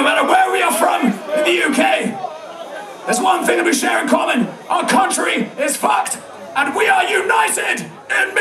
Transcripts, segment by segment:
no matter where we are from in the UK, there's one thing that we share in common. Our country is fucked, and we are united in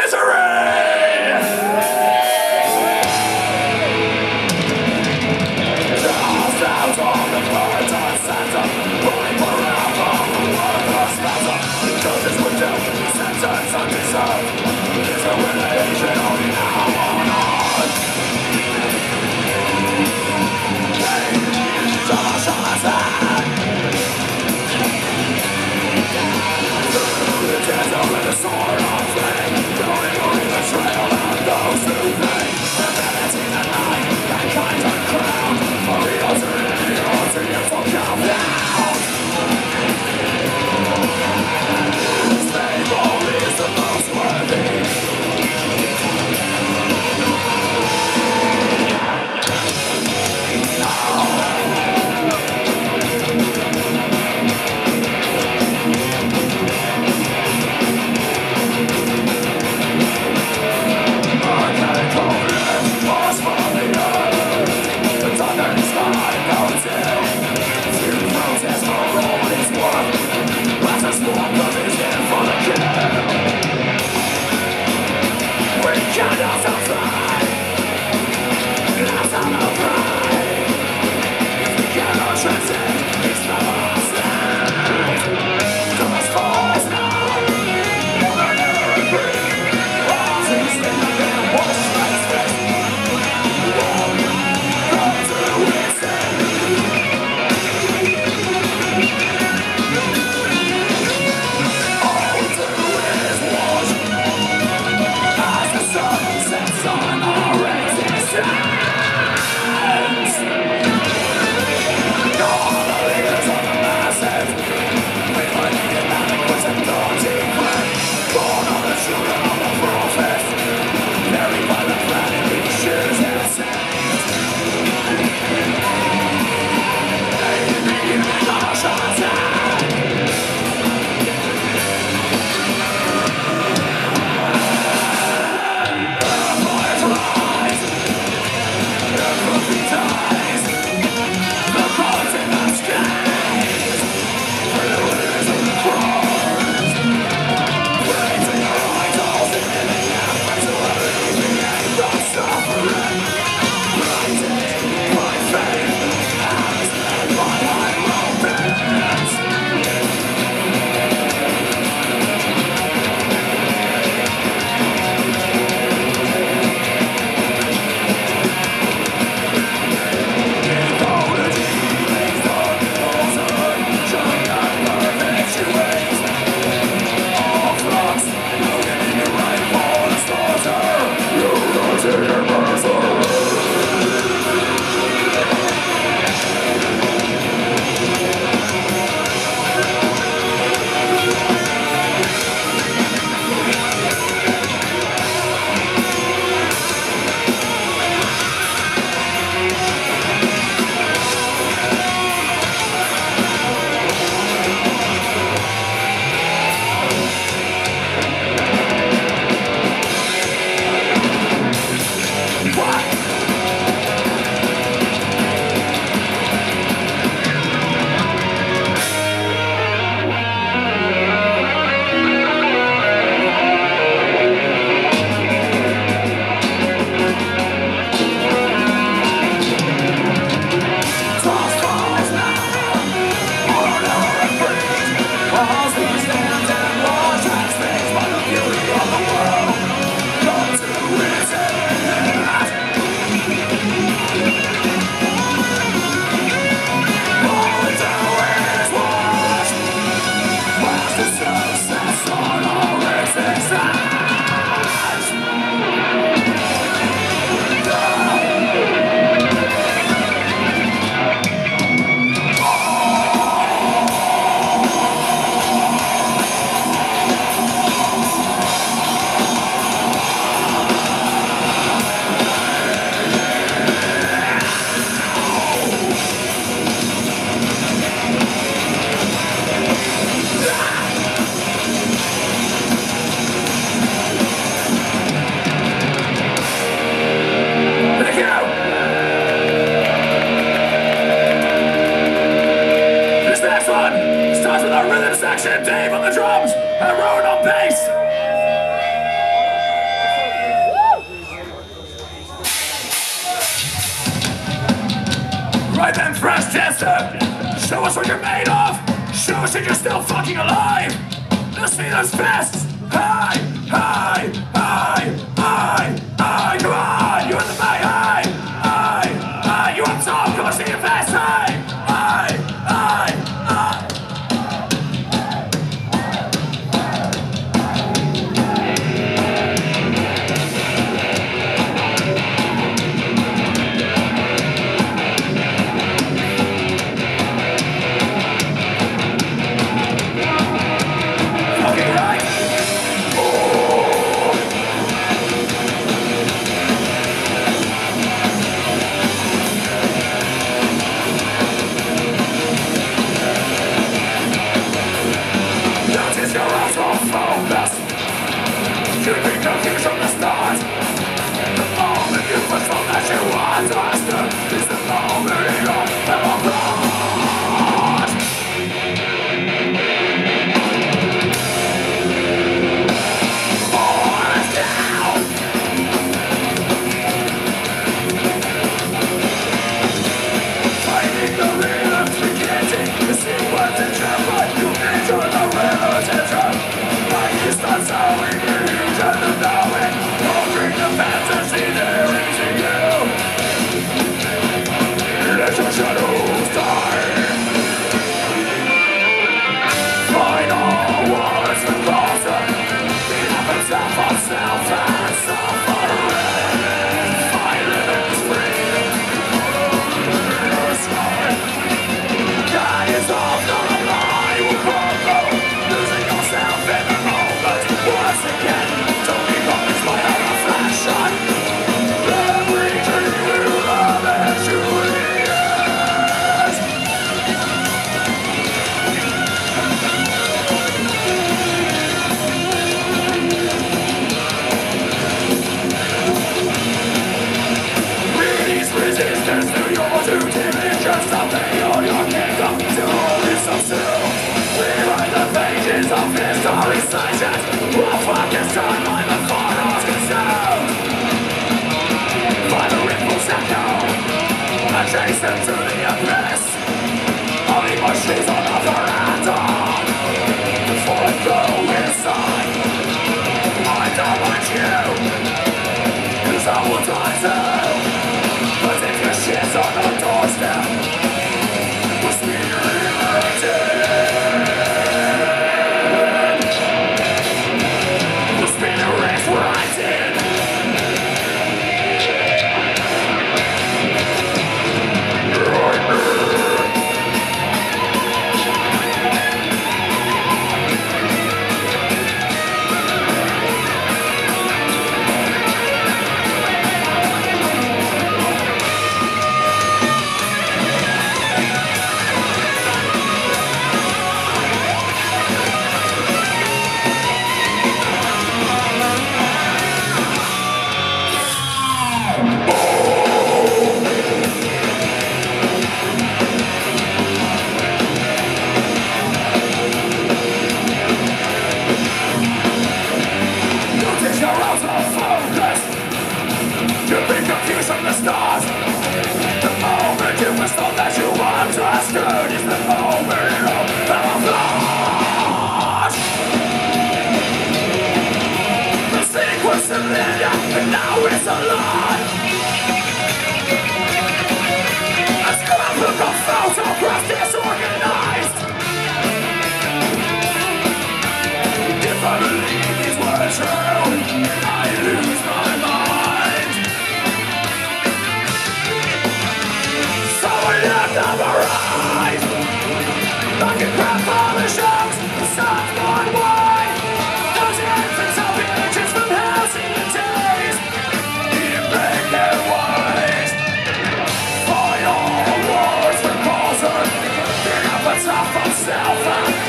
Section Dave on the drums and Rowan on bass. Right then, Thrashchester! Show us what you're made of! Show us that you're still fucking alive! Let's see those fists! High! High! High! was but now it's a lot. A of disorganized. If I believe these true, I lose my mind. Rise, like a. Alfa!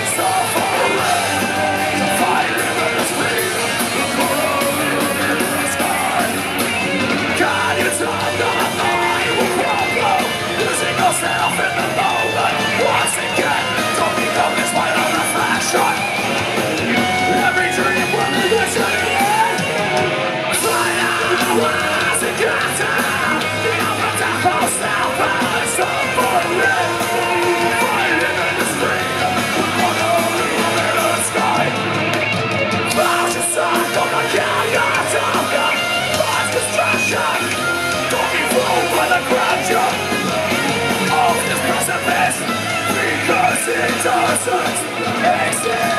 Tosses exist